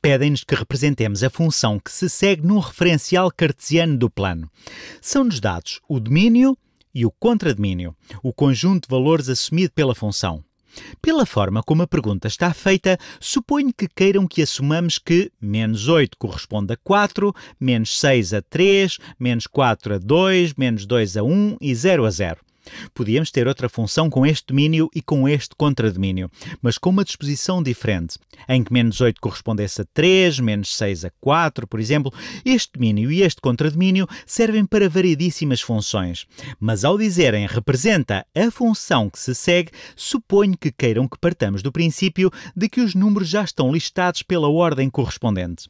pedem-nos que representemos a função que se segue num referencial cartesiano do plano. São-nos dados o domínio e o contradomínio, o conjunto de valores assumido pela função. Pela forma como a pergunta está feita, suponho que queiram que assumamos que menos 8 corresponde a 4, menos 6 a 3, menos 4 a 2, menos 2 a 1 e 0 a 0. Podíamos ter outra função com este domínio e com este contradomínio, mas com uma disposição diferente, em que menos 8 correspondesse a 3, menos 6 a 4, por exemplo. Este domínio e este contradomínio servem para variedíssimas funções, mas ao dizerem representa a função que se segue, suponho que queiram que partamos do princípio de que os números já estão listados pela ordem correspondente.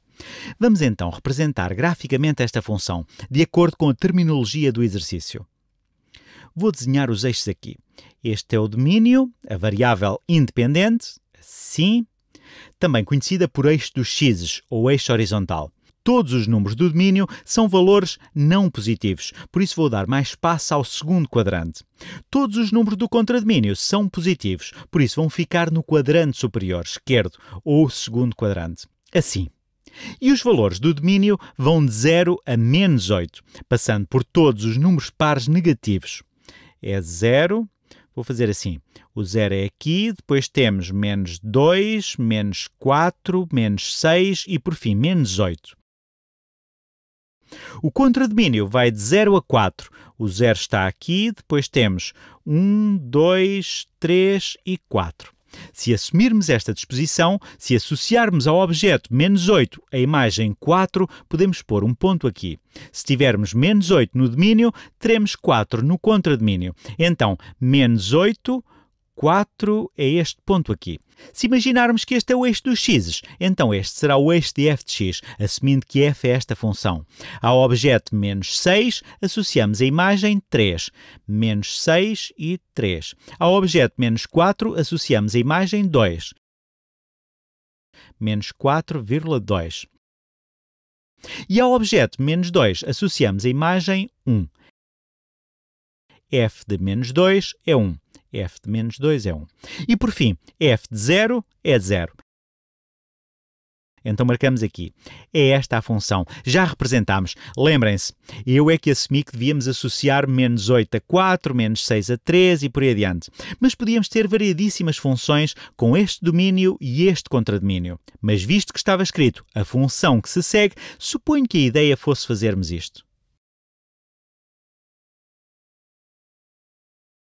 Vamos então representar graficamente esta função, de acordo com a terminologia do exercício. Vou desenhar os eixos aqui. Este é o domínio, a variável independente, assim, também conhecida por eixo dos x's ou eixo horizontal. Todos os números do domínio são valores não positivos, por isso vou dar mais espaço ao segundo quadrante. Todos os números do contradomínio são positivos, por isso vão ficar no quadrante superior esquerdo ou segundo quadrante. Assim. E os valores do domínio vão de 0 a menos 8, passando por todos os números pares negativos é 0. Vou fazer assim. O 0 é aqui, depois temos menos 2, menos 4, menos 6 e, por fim, menos 8. O contradomínio vai de 0 a 4. O 0 está aqui, depois temos 1, 2, 3 e 4. Se assumirmos esta disposição, se associarmos ao objeto menos 8 a imagem 4, podemos pôr um ponto aqui. Se tivermos menos 8 no domínio, teremos 4 no contradomínio. Então, menos 8 4 é este ponto aqui. Se imaginarmos que este é o eixo dos x, então este será o eixo de f de x, assumindo que f é esta função. Ao objeto menos 6, associamos a imagem 3, menos 6 e 3. Ao objeto menos 4, associamos a imagem 2, menos 4,2. E ao objeto menos 2, associamos a imagem 1. F de menos 2 é 1 f de menos 2 é 1. E por fim, f de 0 é 0. Então marcamos aqui. É esta a função. Já representámos. Lembrem-se, eu é que assumi que devíamos associar menos 8 a 4, menos 6 a 3 e por aí adiante. Mas podíamos ter variedíssimas funções com este domínio e este contradomínio. Mas visto que estava escrito a função que se segue, suponho que a ideia fosse fazermos isto.